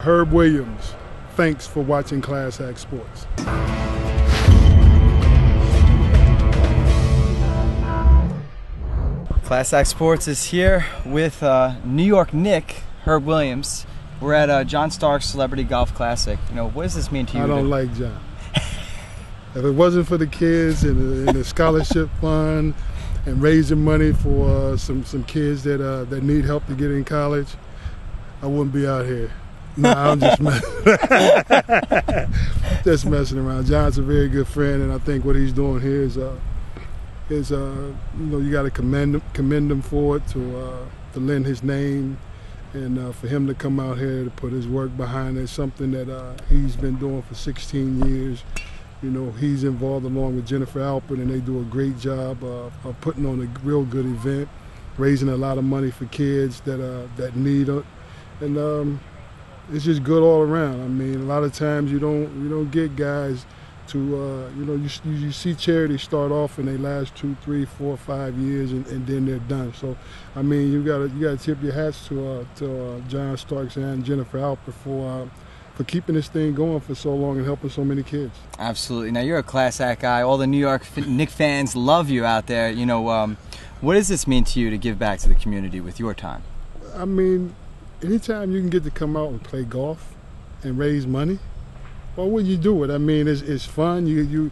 Herb Williams, thanks for watching Class Act Sports. Class Act Sports is here with uh, New York Knick, Herb Williams. We're at uh, John Starks Celebrity Golf Classic. You know, what does this mean to you? I don't like John. if it wasn't for the kids and the, and the scholarship fund and raising money for uh, some some kids that uh, that need help to get in college, I wouldn't be out here. No, I'm just messing, just messing around. John's a very good friend, and I think what he's doing here is uh, is uh, you know you got to commend him, commend him for it to uh, to lend his name and uh, for him to come out here to put his work behind it, something that uh, he's been doing for 16 years. You know, he's involved along with Jennifer Alpert, and they do a great job uh, of putting on a real good event, raising a lot of money for kids that uh, that need it, and um, it's just good all around. I mean, a lot of times you don't you don't get guys to uh, you know you, you see charities start off and they last two, three, four, five years and, and then they're done. So, I mean, you gotta you gotta tip your hats to uh, to uh, John Starks and Jennifer Alpert for uh, for keeping this thing going for so long and helping so many kids. Absolutely. Now you're a Class Act guy. All the New York Knick fans love you out there. You know, um, what does this mean to you to give back to the community with your time? I mean, anytime you can get to come out and play golf and raise money, why wouldn't you do it? I mean, it's, it's fun. You you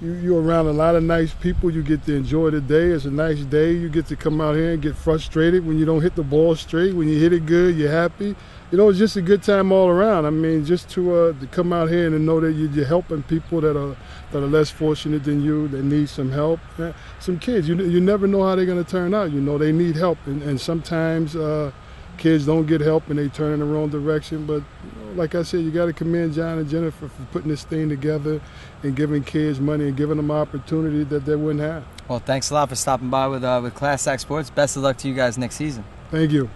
you you're around a lot of nice people. You get to enjoy the day. It's a nice day. You get to come out here and get frustrated when you don't hit the ball straight. When you hit it good, you're happy. You know, it's just a good time all around. I mean, just to uh, to come out here and to know that you- you're helping people that are that are less fortunate than you, that need some help. Some kids, you you never know how they're going to turn out. You know, they need help, and, and sometimes. Uh, kids don't get help and they turn in the wrong direction. But you know, like I said, you got to commend John and Jennifer for putting this thing together and giving kids money and giving them opportunity that they wouldn't have. Well, thanks a lot for stopping by with uh, with Class Act Sports. Best of luck to you guys next season. Thank you.